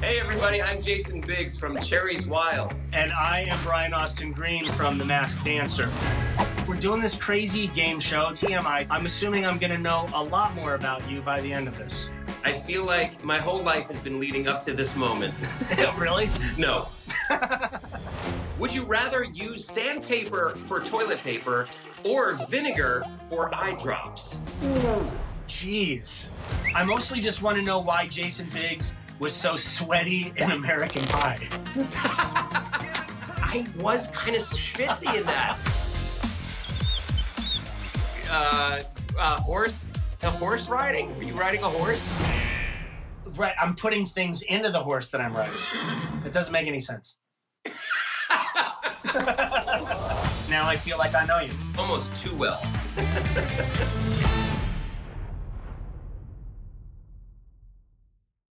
Hey, everybody, I'm Jason Biggs from Cherries Wild. And I am Brian Austin Green from The Masked Dancer. We're doing this crazy game show, TMI. I'm assuming I'm going to know a lot more about you by the end of this. I feel like my whole life has been leading up to this moment. really? No. Would you rather use sandpaper for toilet paper or vinegar for eye drops? Ooh, jeez. I mostly just want to know why Jason Biggs was so sweaty in American Pie. I was kind of schwitzy in that. Uh, uh, horse, a horse riding? Were you riding a horse? Right, I'm putting things into the horse that I'm riding. It doesn't make any sense. now I feel like I know you. Almost too well.